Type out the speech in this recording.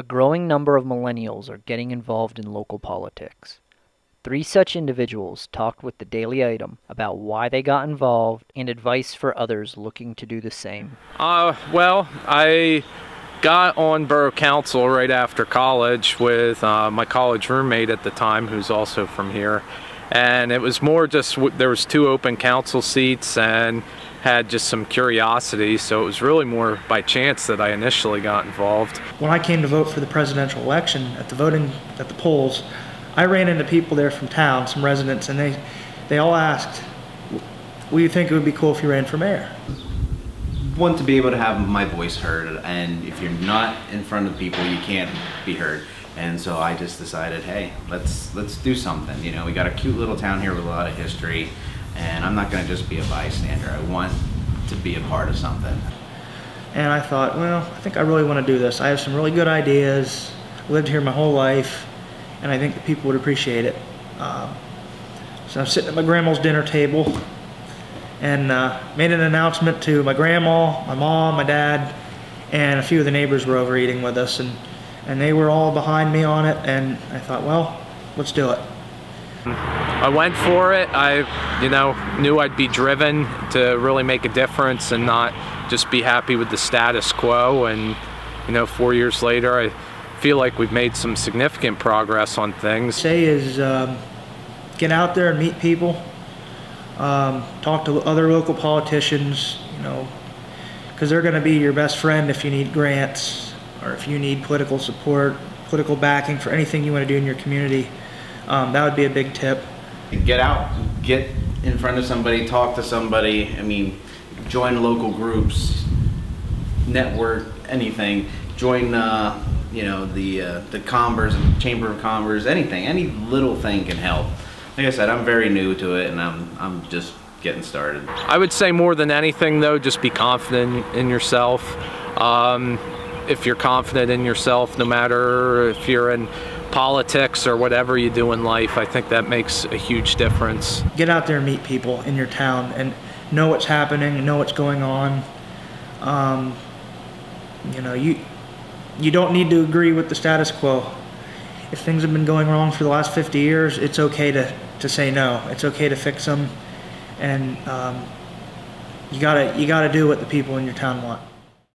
A growing number of millennials are getting involved in local politics. Three such individuals talked with the Daily Item about why they got involved and advice for others looking to do the same. Uh, well, I got on borough council right after college with uh, my college roommate at the time, who's also from here. And it was more just there was two open council seats and had just some curiosity. So it was really more by chance that I initially got involved. When I came to vote for the presidential election at the voting at the polls, I ran into people there from town, some residents, and they they all asked, "Would you think it would be cool if you ran for mayor?" want to be able to have my voice heard and if you're not in front of people you can't be heard and so I just decided hey let's let's do something you know we got a cute little town here with a lot of history and I'm not going to just be a bystander I want to be a part of something and I thought well I think I really want to do this I have some really good ideas I lived here my whole life and I think that people would appreciate it um, so I'm sitting at my grandma's dinner table and uh, made an announcement to my grandma, my mom, my dad, and a few of the neighbors were over eating with us, and and they were all behind me on it. And I thought, well, let's do it. I went for it. I, you know, knew I'd be driven to really make a difference and not just be happy with the status quo. And you know, four years later, I feel like we've made some significant progress on things. Say is um, get out there and meet people um, talk to other local politicians, you know, because they're going to be your best friend if you need grants or if you need political support, political backing for anything you want to do in your community. Um, that would be a big tip. Get out, get in front of somebody, talk to somebody. I mean, join local groups, network, anything. Join, uh, you know, the uh, the Commerce, Chamber of Commerce, anything. Any little thing can help like I said, I'm very new to it, and I'm I'm just getting started. I would say more than anything, though, just be confident in yourself. Um, if you're confident in yourself, no matter if you're in politics or whatever you do in life, I think that makes a huge difference. Get out there and meet people in your town and know what's happening and know what's going on. Um, you know, you you don't need to agree with the status quo if things have been going wrong for the last 50 years, it's okay to, to say no. It's okay to fix them, and um, you gotta you gotta do what the people in your town want.